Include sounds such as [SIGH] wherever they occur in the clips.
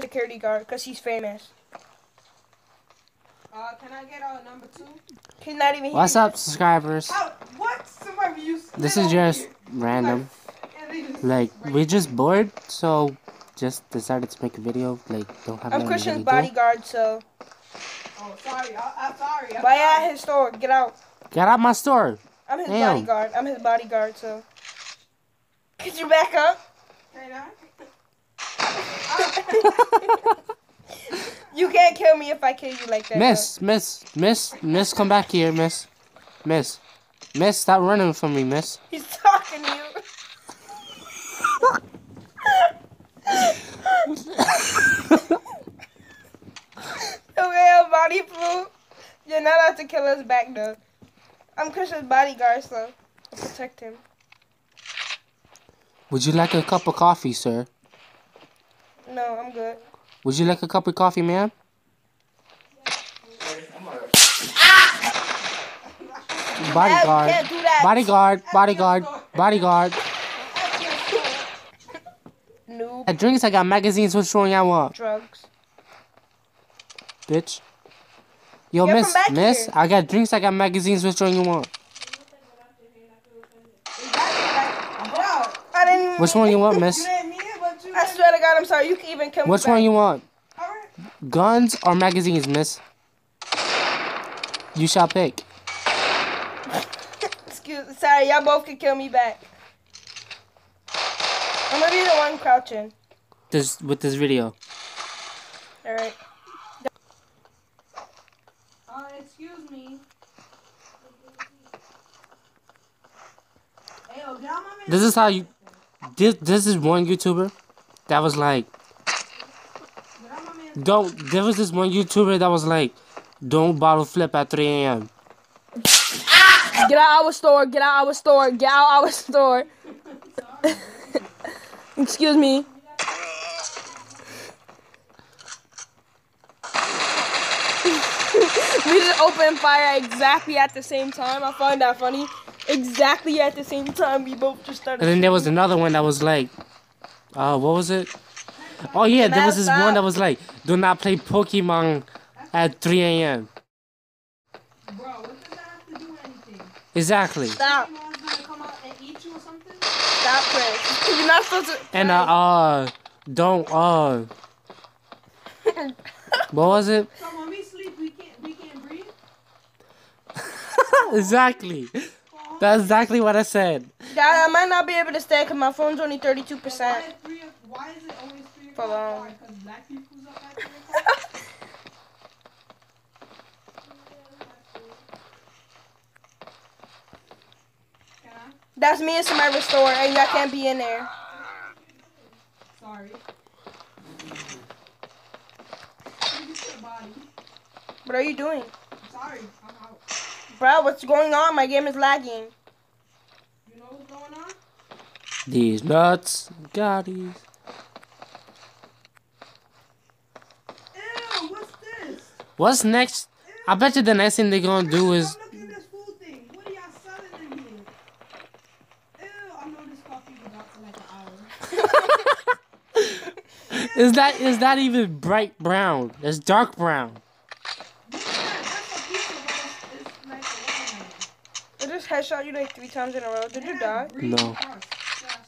security guard because he's famous. Uh, can I get uh, number two? He's not even What's up, subscribers? Oh, what? Somebody used This is just random. Like, we just bored, so just decided to make a video. Like, don't have I'm Christian's to really bodyguard, so Oh, sorry. I, I'm sorry. I'm buy sorry. at his store. Get out. Get out my store. I'm his Damn. bodyguard. I'm his bodyguard, so. Could you back up? Can I? [LAUGHS] You can't kill me if I kill you like that. Miss, miss, miss, miss, come back here, miss. Miss. Miss, stop running from me, miss. He's talking to you. [LAUGHS] okay, I'm body flu. You're not allowed to kill us back though. I'm Christian's bodyguard, so I'll protect him. Would you like a cup of coffee, sir? No, I'm good. Would you like a cup of coffee, ma'am? Bodyguard. Bodyguard, bodyguard, bodyguard. Noob. At drinks, I got magazines. Which one y'all want, Drugs. bitch? Yo, Yeah, miss, miss, here. I got drinks. I got magazines. Which one you want? Which one you want, [LAUGHS] miss? you didn't mean it, but you. I swear to God, I'm sorry. You can even kill me. Which back. one you want? Alright. Guns or magazines, miss? You shall pick. [LAUGHS] Excuse. Sorry, y'all both can kill me back. I'm gonna be the one crouching. This with this video. All right. Uh, excuse me. Hey, yo, get out my man. This is how you. This this is one YouTuber that was like, Get out my man. don't. There was this one YouTuber that was like, don't bottle flip at 3 a.m. Get out our store. Get out our store. Get out our store. [LAUGHS] Excuse me. [LAUGHS] we just opened fire exactly at the same time. I find that funny. Exactly at the same time, we both just started. And then there was another one that was like, uh, what was it? Oh yeah, there was this one that was like, do not play Pokemon at 3 a.m. Bro, what does that have to do anything? Exactly. Stop. Pokemon's gonna come out and eat you or something? Stop, Chris. [LAUGHS] You're not supposed to. And uh, uh, don't uh, [LAUGHS] what was it? So when we sleep, we can't we can't breathe. [LAUGHS] exactly. That's exactly what I said. Dad, I might not be able to stay because my phone's only 32%. Why is, three, o- why is it always three For long. Because black people's up at three o'clock. Can I? That's me and Samara store, and y'all can't be in there. Sorry. Let me get to the body. What are you doing? Sorry, I'm out. Bro, what's going on? My game is lagging. You know what's going on? These nuts, Gotties. Ew, what's this? What's next? I bet you the next thing they're gonna do is Come look at this food thing. What are y'all selling in here? Ew, I know this coffee was out like an hour. [LAUGHS] is that is that even bright brown? It's dark brown. Look at that. That's a pizza, but it's, it's like a watermelon. I just headshot you like three times in a row. Did you die? Green No.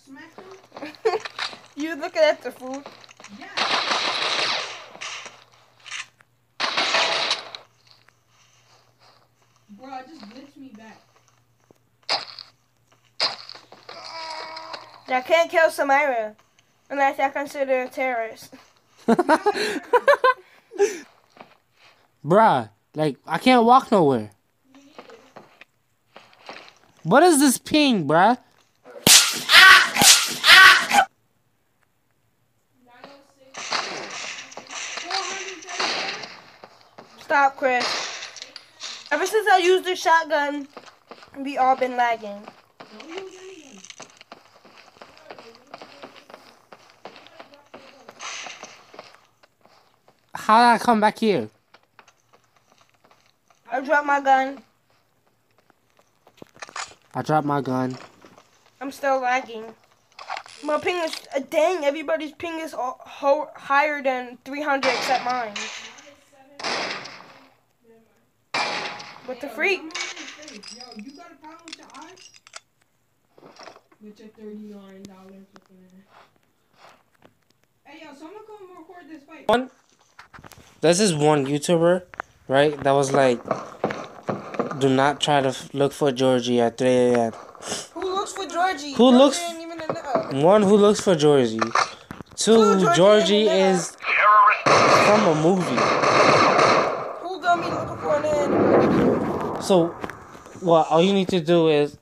[LAUGHS] you looking at the food? Yeah. Bro, I just glitched me back. Y'all can't kill Samira unless y'all consider a terrorist. [LAUGHS] Bruh, like I can't walk nowhere. What is this ping, bruh? Stop, Chris. Ever since I used the shotgun, we all been lagging. How did I come back here? I dropped my gun. I dropped my gun. I'm still lagging. My ping is uh, dang. Everybody's ping is all ho- higher than 300 except mine. What the freak? Yo, you got a problem with your eyes? With your thirty-nine dollars. Hey, yo, someone come record this fight. One, this one YouTuber, right? That was like, do not try to look for Georgie at 3 a.m. Who looks for Georgie? Who Georgie looks- One who looks for Georgie. Two, Georgie Georgie is from a movie. Who for an So, what all you need to do is,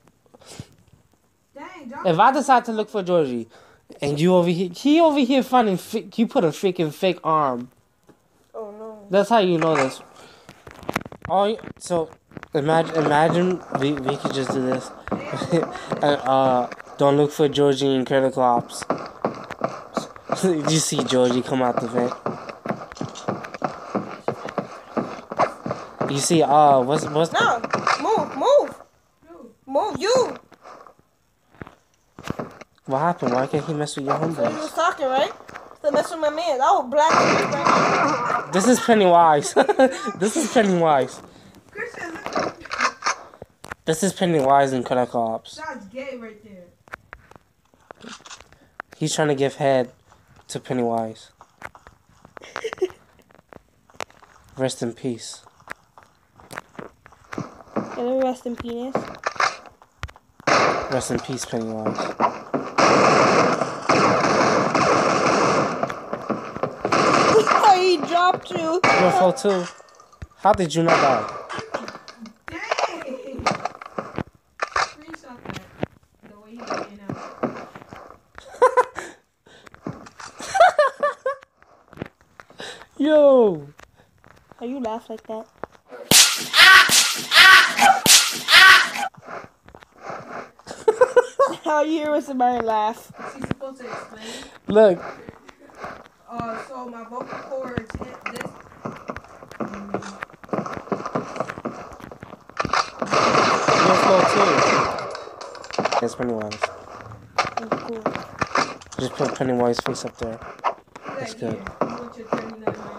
Dang, if I decide to look for Georgie, and you over here, he over here finding, fi- you put a freaking fake arm. Oh no. That's how you know this. All you, so imagine imagine we, we could just do this. [LAUGHS] and, uh, don't look for Georgie in Critical Ops. [LAUGHS] you see Georgie come out the vent. You see, uh, what's what's No, move, move, move. You. what happened? Why can't he mess with your So you was talking, right? So mess with my man. I will black you right This is Pennywise. [LAUGHS] this is Pennywise. Christian. This is Pennywise in Critical Ops. That's gay right there. He's trying to give head to Pennywise. [LAUGHS] Rest in peace. Get a rest in penis. Rest in peace, Pennywise. [LAUGHS] he dropped you. UFO too. How did you not die? That. The way he [LAUGHS] came out. Yo! How you laugh like that? How you hear somebody laugh? She's supposed to explain. Look, Uh, so my vocal cords hit this. UFO too. It's Pennywise. Oh, cool. Just put Pennywise face up there. That's good. You want your $39.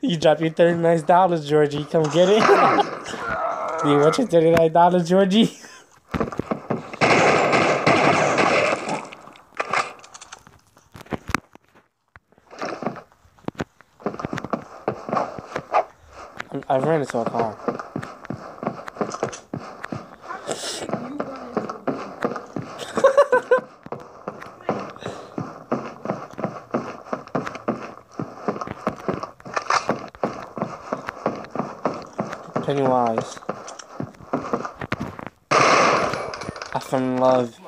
[LAUGHS] You drop your $39, Georgie. Come get it. [LAUGHS] You want your $39, Georgie? I have ran into a car. [LAUGHS] Pennywise. I fell in love.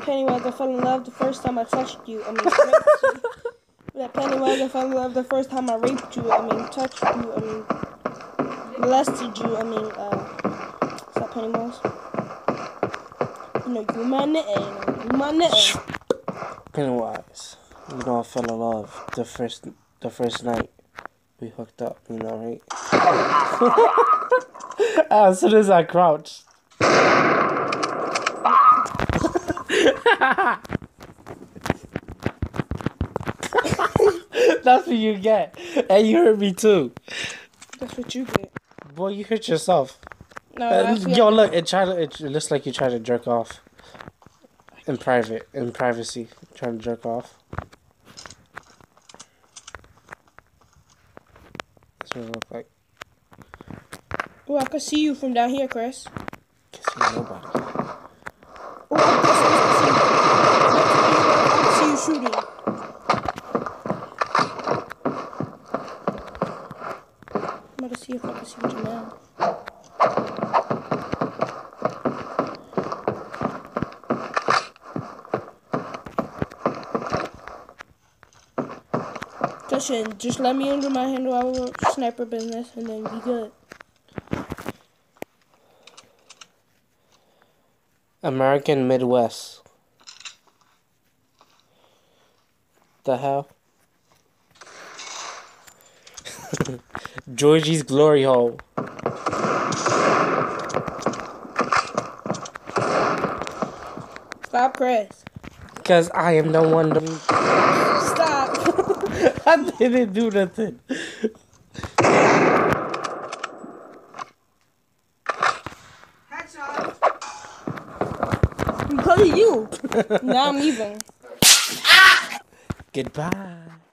Pennywise, I fell in love the first time I touched you. I mean, raped you. [LAUGHS] That Pennywise, I fell in love the first time I raped you. I mean, touched you. I mean, molested you. I mean, uh, stop Pennywise. You know, you my nigga. You know, you my nigga. Pennywise. You know I fell in love the first the first night we hooked up, you know, right? [LAUGHS] as soon as I crouched. [LAUGHS] That's what you get. And you hurt me too. That's what you get. Boy, you hurt yourself. No, Uh, yo, look, it try to, it looks like you try to jerk off. In private, in privacy, trying to jerk off. That's what it look like. Oh, I can see you from down here, Chris. Can't see nobody. Oh, I can see you. I can see you shooting. I. Justin, just let me under my handle our sniper business and then be good. American Midwest. The hell? [LAUGHS] Georgie's glory hole. Stop, Chris. Because I am the one to... Stop. [LAUGHS] I didn't do nothing. Because of you. now I'm leaving. [LAUGHS] Goodbye.